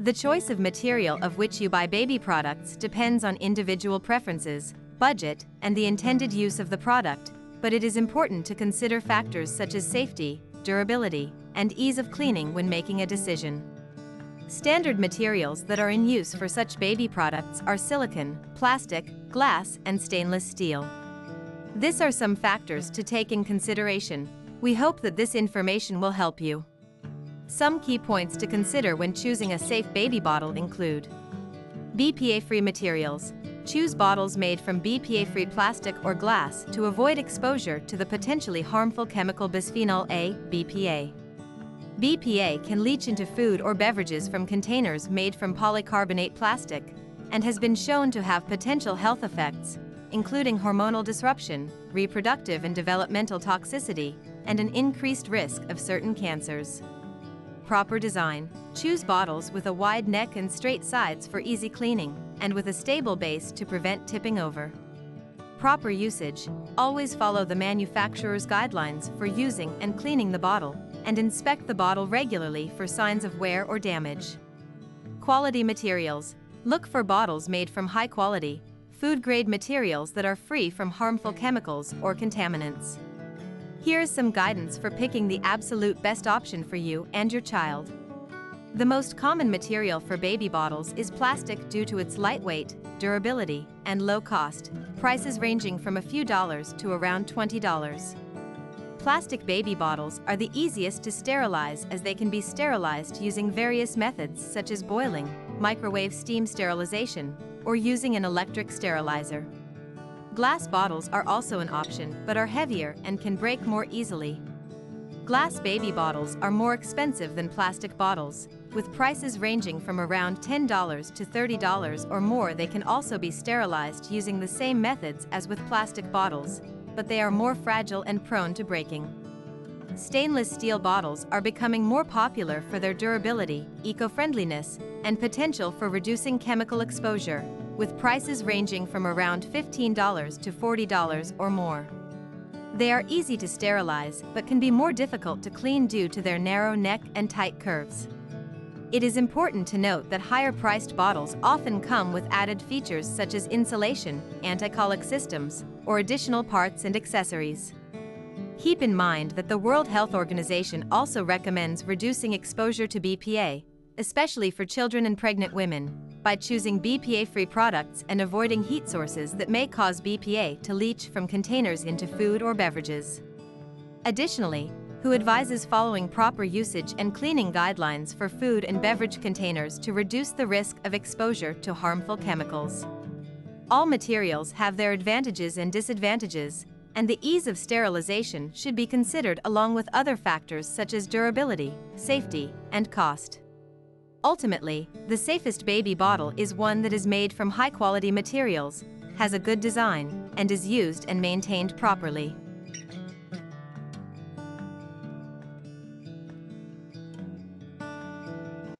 The choice of material of which you buy baby products depends on individual preferences, budget, and the intended use of the product, but it is important to consider factors such as safety, durability, and ease of cleaning when making a decision. Standard materials that are in use for such baby products are silicone, plastic, glass, and stainless steel. This are some factors to take in consideration. We hope that this information will help you. Some key points to consider when choosing a safe baby bottle include BPA-free materials. Choose bottles made from BPA-free plastic or glass to avoid exposure to the potentially harmful chemical bisphenol A, BPA. BPA can leach into food or beverages from containers made from polycarbonate plastic and has been shown to have potential health effects, including hormonal disruption, reproductive and developmental toxicity, and an increased risk of certain cancers. Proper design. Choose bottles with a wide neck and straight sides for easy cleaning, and with a stable base to prevent tipping over. Proper usage. Always follow the manufacturer's guidelines for using and cleaning the bottle, and inspect the bottle regularly for signs of wear or damage. Quality materials. Look for bottles made from high quality, food-grade materials that are free from harmful chemicals or contaminants. Here is some guidance for picking the absolute best option for you and your child. The most common material for baby bottles is plastic due to its lightweight, durability, and low cost, prices ranging from a few dollars to around $20. Plastic baby bottles are the easiest to sterilize as they can be sterilized using various methods such as boiling, microwave steam sterilization, or using an electric sterilizer. Glass bottles are also an option, but are heavier and can break more easily. Glass baby bottles are more expensive than plastic bottles, with prices ranging from around $10 to $30 or more they can also be sterilized using the same methods as with plastic bottles, but they are more fragile and prone to breaking. Stainless steel bottles are becoming more popular for their durability, eco-friendliness, and potential for reducing chemical exposure, with prices ranging from around $15 to $40 or more. They are easy to sterilize, but can be more difficult to clean due to their narrow neck and tight curves. It is important to note that higher-priced bottles often come with added features such as insulation, anti-colic systems, or additional parts and accessories. Keep in mind that the World Health Organization also recommends reducing exposure to BPA, especially for children and pregnant women, by choosing BPA-free products and avoiding heat sources that may cause BPA to leach from containers into food or beverages. Additionally, WHO advises following proper usage and cleaning guidelines for food and beverage containers to reduce the risk of exposure to harmful chemicals. All materials have their advantages and disadvantages, and the ease of sterilization should be considered along with other factors such as durability, safety, and cost. Ultimately, the safest baby bottle is one that is made from high-quality materials, has a good design, and is used and maintained properly.